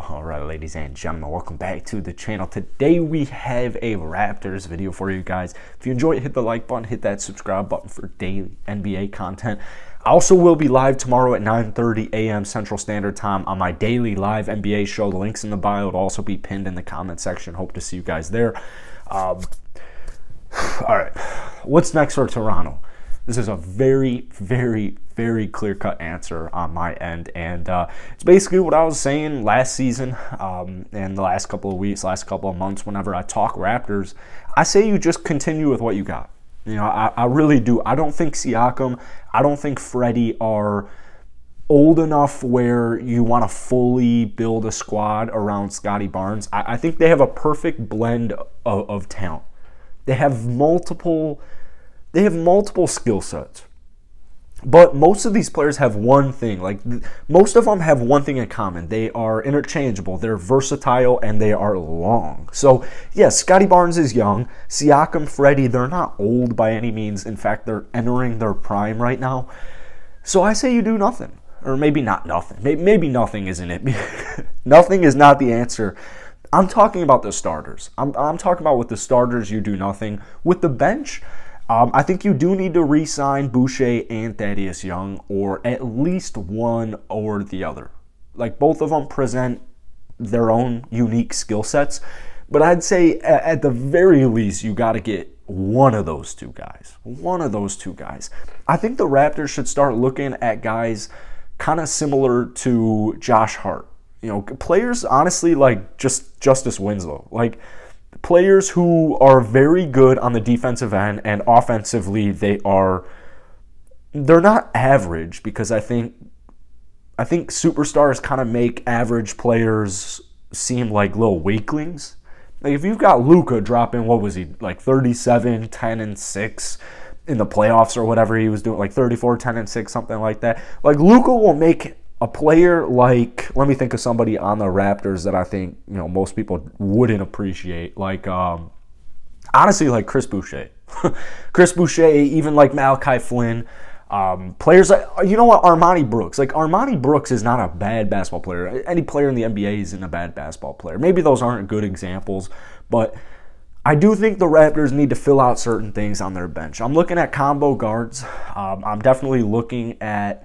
All right, ladies and gentlemen, welcome back to the channel. Today we have a Raptors video for you guys. If you enjoy it, hit the like button, hit that subscribe button for daily NBA content. I also will be live tomorrow at 9.30 a.m. Central Standard Time on my daily live NBA show. The link's in the bio. It'll also be pinned in the comment section. Hope to see you guys there. Um, all right, what's next for Toronto? This is a very, very, very clear cut answer on my end. And uh, it's basically what I was saying last season um, and the last couple of weeks, last couple of months, whenever I talk Raptors. I say you just continue with what you got. You know, I, I really do. I don't think Siakam, I don't think Freddie are old enough where you want to fully build a squad around Scottie Barnes. I, I think they have a perfect blend of, of talent. They have multiple they have multiple skill sets. But most of these players have one thing. Like most of them have one thing in common. They are interchangeable. They're versatile and they are long. So yes, Scottie Barnes is young. Siakam, Freddie, they're not old by any means. In fact, they're entering their prime right now. So I say you do nothing, or maybe not nothing. Maybe, maybe nothing isn't it. nothing is not the answer. I'm talking about the starters. I'm, I'm talking about with the starters you do nothing. With the bench. Um, I think you do need to re sign Boucher and Thaddeus Young, or at least one or the other. Like both of them present their own unique skill sets, but I'd say at the very least, you got to get one of those two guys. One of those two guys. I think the Raptors should start looking at guys kind of similar to Josh Hart. You know, players honestly like just Justice Winslow. Like, players who are very good on the defensive end and offensively they are they're not average because I think I think superstars kind of make average players seem like little weaklings. Like if you've got Luka dropping what was he like 37, 10 and 6 in the playoffs or whatever he was doing like 34, 10 and 6 something like that. Like Luka will make a player like let me think of somebody on the Raptors that I think you know most people wouldn't appreciate. Like um, honestly like Chris Boucher. Chris Boucher even like Malachi Flynn um, players like you know what Armoni Brooks. Like Armoni Brooks is not a bad basketball player. Any player in the NBA isn't a bad basketball player. Maybe those aren't good examples but I do think the Raptors need to fill out certain things on their bench. I'm looking at combo guards. Um, I'm definitely looking at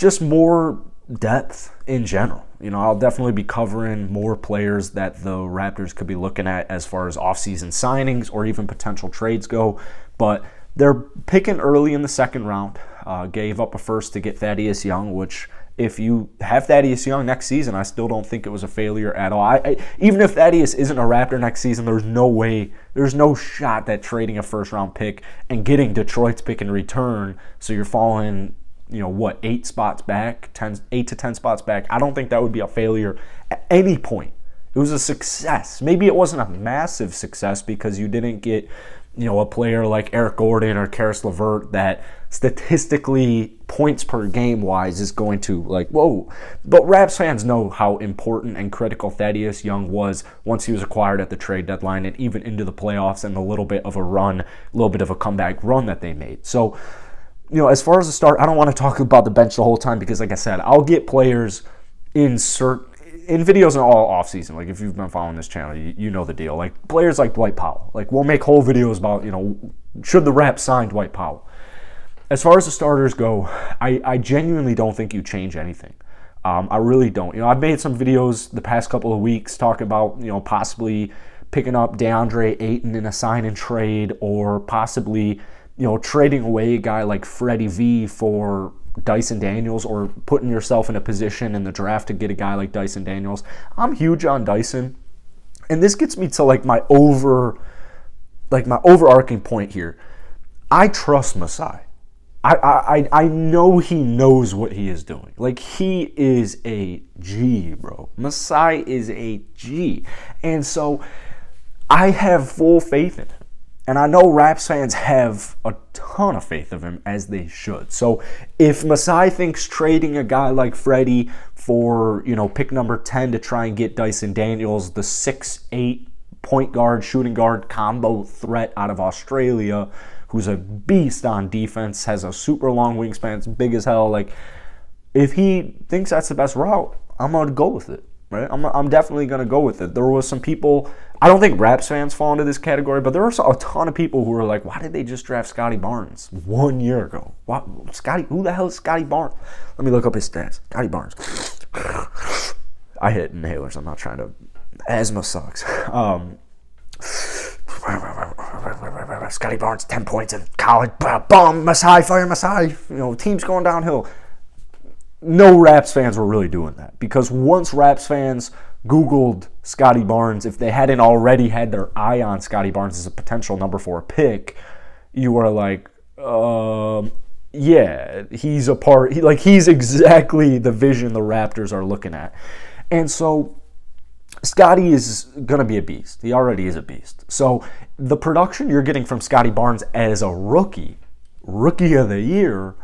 just more depth in general. You know, I'll definitely be covering more players that the Raptors could be looking at as far as offseason signings or even potential trades go. But they're picking early in the second round. Uh, gave up a first to get Thaddeus Young, which if you have Thaddeus Young next season, I still don't think it was a failure at all. I, I, even if Thaddeus isn't a Raptor next season, there's no way, there's no shot that trading a first round pick and getting Detroit's pick in return, so you're falling you know what eight spots back 10 eight to 10 spots back. I don't think that would be a failure at any point. It was a success. Maybe it wasn't a massive success because you didn't get you know a player like eric gordon or Caris LeVert that statistically points per game wise is going to like whoa. But raps fans know how important and critical thaddeus young was once he was acquired at the trade deadline and even into the playoffs and a little bit of a run a little bit of a comeback run that they made. So you know, as far as the start, I don't want to talk about the bench the whole time because, like I said, I'll get players in cert in videos in all off season. Like if you've been following this channel, you, you know the deal. Like players like Dwight Powell. Like we'll make whole videos about you know should the Raps sign Dwight Powell. As far as the starters go, I, I genuinely don't think you change anything. Um, I really don't. You know, I've made some videos the past couple of weeks talking about you know possibly picking up DeAndre Ayton in a sign and trade or possibly you know, trading away a guy like Freddie V for Dyson Daniels or putting yourself in a position in the draft to get a guy like Dyson Daniels. I'm huge on Dyson. And this gets me to like my over like my overarching point here. I trust Masai. I, I, I know he knows what he is doing. Like he is a G, bro. Masai is a G. And so I have full faith in him. And I know Raps fans have a ton of faith of him, as they should. So if Masai thinks trading a guy like Freddie for, you know, pick number 10 to try and get Dyson Daniels, the six eight point guard, shooting guard combo threat out of Australia, who's a beast on defense, has a super long wingspan, it's big as hell. Like, if he thinks that's the best route, I'm going to go with it. Right? I'm, I'm definitely going to go with it. There was some people, I don't think Raps fans fall into this category, but there are a ton of people who are like, why did they just draft Scottie Barnes one year ago? What, Scottie, who the hell is Scottie Barnes? Let me look up his stats. Scottie Barnes. I hit inhalers. I'm not trying to. Asthma sucks. Um, Scottie Barnes, 10 points in college. Bomb, Masai, fire Masai. You know, team's going downhill no Raps fans were really doing that because once Raps fans Googled Scottie Barnes, if they hadn't already had their eye on Scottie Barnes as a potential number four pick, you were like, um, yeah, he's a part. He, like he's exactly the vision the Raptors are looking at, and so Scottie is gonna be a beast. He already is a beast. So the production you're getting from Scottie Barnes as a rookie, rookie of the year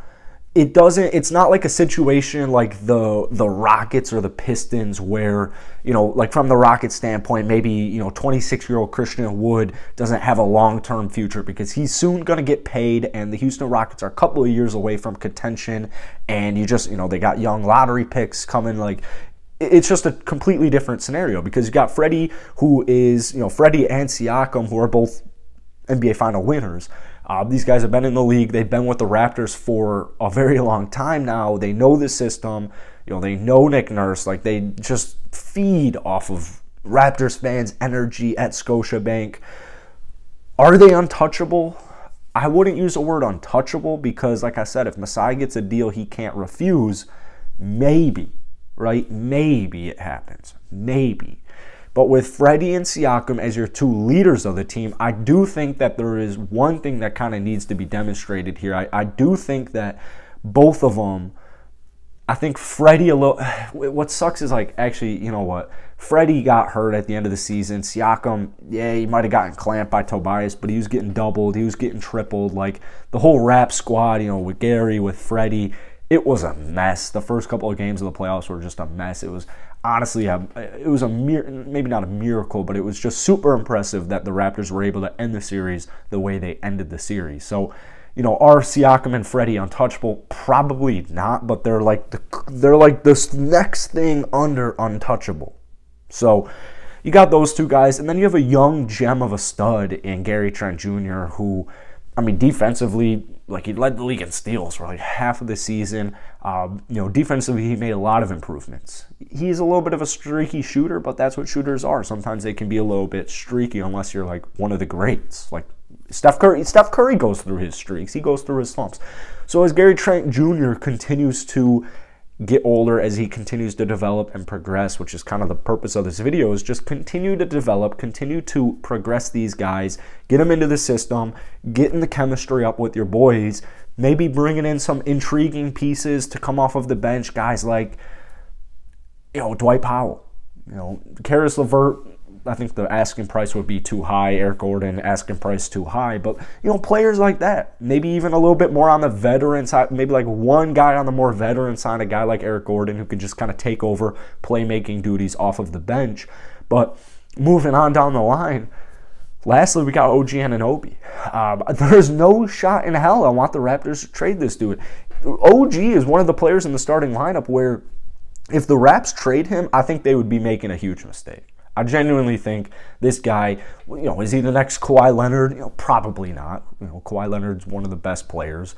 it doesn't it's not like a situation like the the Rockets or the Pistons where you know like from the Rockets standpoint maybe you know 26 year old Christian Wood doesn't have a long term future because he's soon going to get paid and the Houston Rockets are a couple of years away from contention and you just you know they got young lottery picks coming like it's just a completely different scenario because you got Freddie who is you know Freddie and Siakam who are both NBA final winners uh, these guys have been in the league. They've been with the Raptors for a very long time now. They know the system. You know, they know Nick Nurse. Like they just feed off of Raptors fans' energy at Scotiabank. Are they untouchable? I wouldn't use the word untouchable because, like I said, if Masai gets a deal he can't refuse, maybe, right? Maybe it happens. Maybe. But with Freddie and Siakam as your two leaders of the team, I do think that there is one thing that kind of needs to be demonstrated here. I, I do think that both of them, I think Freddie a little. What sucks is like actually, you know what? Freddie got hurt at the end of the season. Siakam, yeah, he might have gotten clamped by Tobias, but he was getting doubled. He was getting tripled. Like the whole rap squad, you know, with Gary, with Freddie, it was a mess. The first couple of games of the playoffs were just a mess. It was honestly, it was a maybe not a miracle, but it was just super impressive that the Raptors were able to end the series the way they ended the series. So, you know, are Siakam and Freddie untouchable? Probably not, but they're like the they're like this next thing under untouchable. So, you got those two guys, and then you have a young gem of a stud in Gary Trent Jr., who, I mean, defensively like he led the league in steals for like half of the season. Um, you know, defensively he made a lot of improvements. He's a little bit of a streaky shooter, but that's what shooters are. Sometimes they can be a little bit streaky unless you're like one of the greats. Like Steph Curry, Steph Curry goes through his streaks. He goes through his slumps. So as Gary Trent Jr. continues to get older as he continues to develop and progress, which is kind of the purpose of this video, is just continue to develop, continue to progress these guys, get them into the system, getting the chemistry up with your boys, maybe bringing in some intriguing pieces to come off of the bench, guys like, you know, Dwight Powell, you know, Caris LeVert, I think the asking price would be too high. Eric Gordon asking price too high, but you know players like that, maybe even a little bit more on the veteran side, maybe like one guy on the more veteran side, a guy like Eric Gordon who could just kind of take over playmaking duties off of the bench. But moving on down the line, lastly we got OG Anunoby. Um, there's no shot in hell I want the Raptors to trade this dude. OG is one of the players in the starting lineup where if the Raps trade him, I think they would be making a huge mistake. I genuinely think this guy, you know, is he the next Kawhi Leonard? You know, probably not. You know, Kawhi Leonard's one of the best players.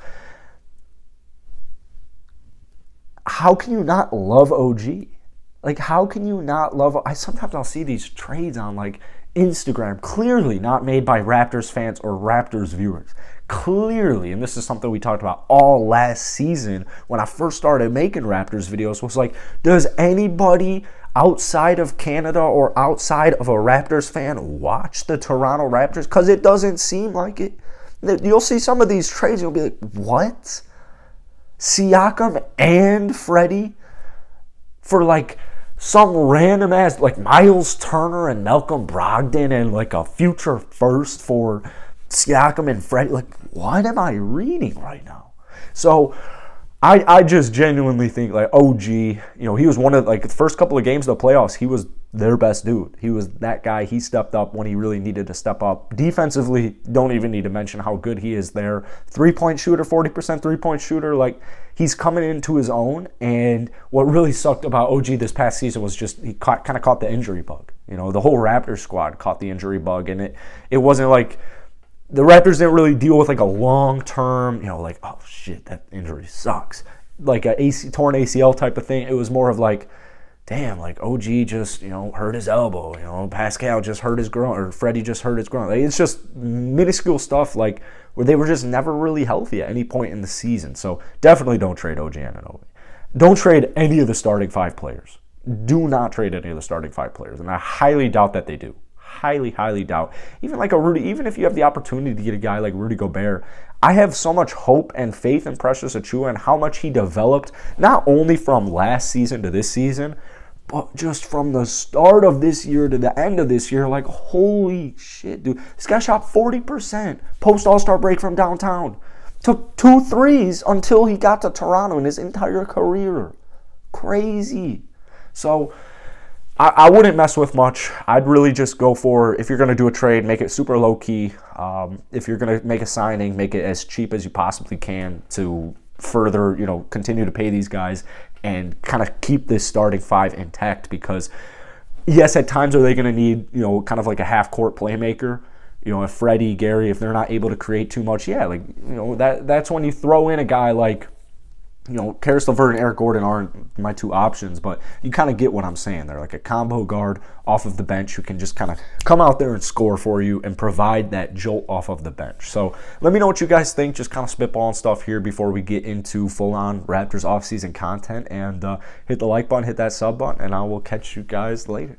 How can you not love OG? Like, how can you not love? I sometimes I'll see these trades on like Instagram, clearly not made by Raptors fans or Raptors viewers. Clearly, and this is something we talked about all last season when I first started making Raptors videos, was like, does anybody outside of Canada or outside of a Raptors fan watch the Toronto Raptors? Because it doesn't seem like it. You'll see some of these trades, you'll be like, what? Siakam and Freddie for like some random ass, like Miles Turner and Malcolm Brogdon and like a future first for Siakam and Freddie. Like, what am I reading right now? So, I, I just genuinely think like OG, you know, he was one of like the first couple of games of the playoffs, he was their best dude. He was that guy. He stepped up when he really needed to step up. Defensively, don't even need to mention how good he is there. Three point shooter, 40% three point shooter. Like he's coming into his own. And what really sucked about OG this past season was just he caught, kind of caught the injury bug. You know, the whole Raptors squad caught the injury bug, and it it wasn't like the Raptors didn't really deal with like a long term, you know, like oh shit, that injury sucks, like a AC torn ACL type of thing. It was more of like, damn, like OG just you know hurt his elbow, you know, Pascal just hurt his groin, or Freddie just hurt his groin. Like, it's just minuscule stuff like where they were just never really healthy at any point in the season. So definitely don't trade OG and Anunoby. Don't trade any of the starting five players. Do not trade any of the starting five players, and I highly doubt that they do highly, highly doubt. Even like a Rudy, even if you have the opportunity to get a guy like Rudy Gobert, I have so much hope and faith in Precious Achiuwa and how much he developed, not only from last season to this season, but just from the start of this year to the end of this year, like holy shit, dude. This guy shot 40% post All Star break from downtown. Took two threes until he got to Toronto in his entire career. Crazy. So I, I wouldn't mess with much. I'd really just go for if you're going to do a trade, make it super low key. Um, if you're going to make a signing, make it as cheap as you possibly can to further, you know, continue to pay these guys and kind of keep this starting five intact because yes, at times are they going to need, you know, kind of like a half court playmaker. You know, if Freddie, Gary, if they're not able to create too much, yeah, like, you know, that that's when you throw in a guy like you know, Caris LeVert and Eric Gordon aren't my two options, but you kind of get what I'm saying. They're like a combo guard off of the bench who can just kind of come out there and score for you and provide that jolt off of the bench. So let me know what you guys think. Just kind of spitballing stuff here before we get into full on Raptors offseason content. And uh, hit the like button, hit that sub button, and I will catch you guys later.